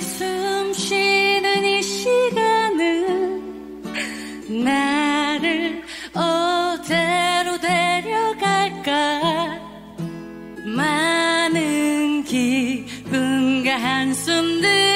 숨 쉬는 이 시간은 나를 어디로 데려갈까? 많은 기쁨과 한숨들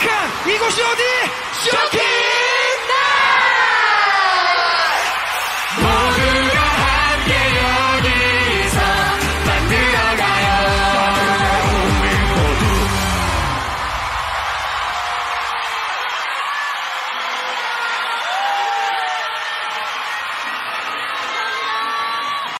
Soccer! Igor Jordi! Shocking!